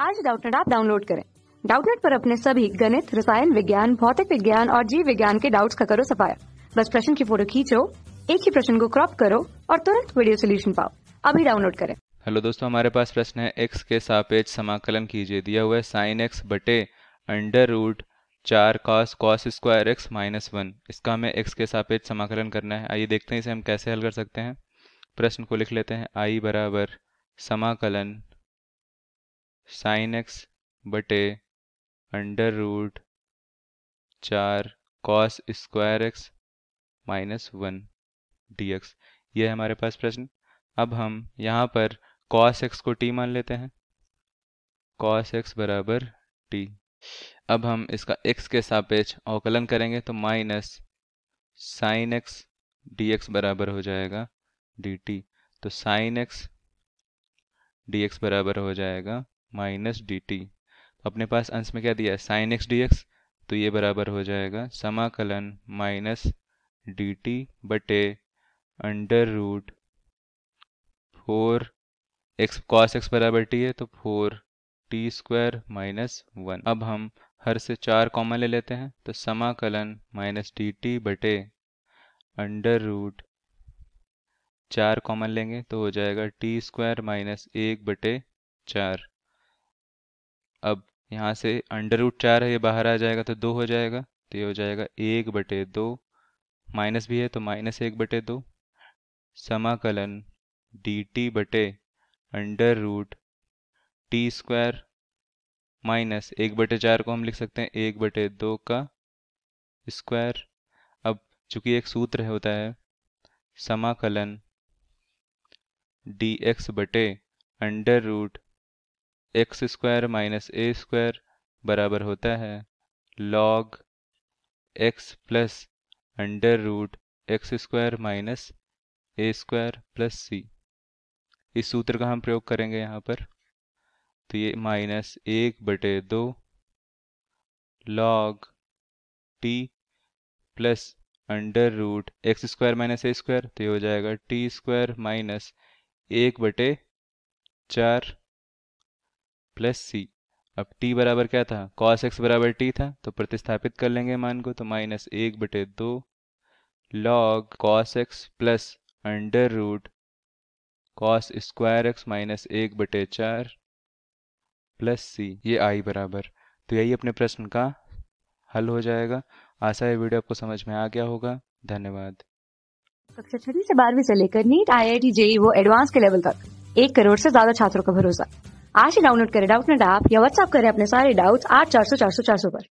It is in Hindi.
आज डाउटनेट आप डाउनलोड करें। डाउटनेट पर अपने सभी गणित, रसायन विज्ञान, भौतिक विज्ञान और जीव विज्ञान के डाउट्स का करो सफाया। बस प्रश्न की फ़ोटो खींचो, एक ही प्रश्न को क्रॉप करो और तुरंत वीडियो सोल्यूशन पाओ। अभी डाउनलोड करें। हेलो दोस्तों, हमारे पास प्रश्न है एक्स के सापेक्ष समाकलन कीजिए। दिया हुआ है साइन एक्स बटे अंडर रूट चार cos cos square x minus one इसका हमें एक्स के सापेक्ष समाकलन करना है। आइए देखते हैं इसे हम कैसे हल कर सकते हैं। प्रश्न को लिख लेते हैं आई बराबर समाकलन साइन एक्स बटे अंडर रूट चार cos square x minus one D x ये है हमारे पास प्रश्न। अब हम यहाँ पर कॉस एक्स को टी मान लेते हैं। कॉस एक्स बराबर टी अब हम इसका एक्स के सापेक्ष अवकलन करेंगे तो minus sine x D x बराबर हो जाएगा डी टी तो साइन एक्स डी एक्स बराबर हो जाएगा माइनस डी टी। अपने पास अंश में क्या दिया है? साइन एक्स डी एक्स तो ये बराबर हो जाएगा समाकलन माइनस डी टी बटे under root four x, cos x बराबर टी है तो four T square minus one. अब हम हर से चार कॉमन ले लेते हैं तो समाकलन माइनस डी टी बटे अंडर रूट चार कॉमन लेंगे तो हो जाएगा टी स्क्वायर माइनस एक बटे चार। अब यहाँ से अंडर रूट चार है, ये बाहर आ जाएगा तो दो हो जाएगा तो ये हो जाएगा एक बटे दो माइनस भी है तो माइनस एक बटे दो। समाकलन डी टी बटे under root T square minus एक बटे चार को हम लिख सकते हैं, एक बटे दो का स्क्वायर अब चूँकि एक सूत्र होता है, समाकलन डी एक्स बटे under root x square minus a square बराबर होता है log x plus under root x square minus a square plus C इस सूत्र का हम प्रयोग करेंगे यहाँ पर। तो ये माइनस एक बटे दो log T plus under root x square minus a square तो ये हो जाएगा टी स्क्वायर माइनस एक बटे चार प्लस सी अब t बराबर क्या था? cos x बराबर t था तो प्रतिस्थापित कर लेंगे मान को तो माइनस एक बटे दो log cos x plus under root cos square x minus एक बटे चार प्लस सी ये आई बराबर। तो यही अपने प्रश्न का हल हो जाएगा। आशा है वीडियो आपको समझ में आ गया होगा। धन्यवाद। कक्षा छठी से बारहवीं से लेकर NEET I I T JEE वो एडवांस के लेवल तक। एक करोड़ से ज़्यादा छात्रों का भरोसा। आज ही डाउनलोड करें डाउट ने ऐप या व्हाट्सअप करें अपने सारे डाउट्स आठ चार सौ चार सौ चार सौ पर।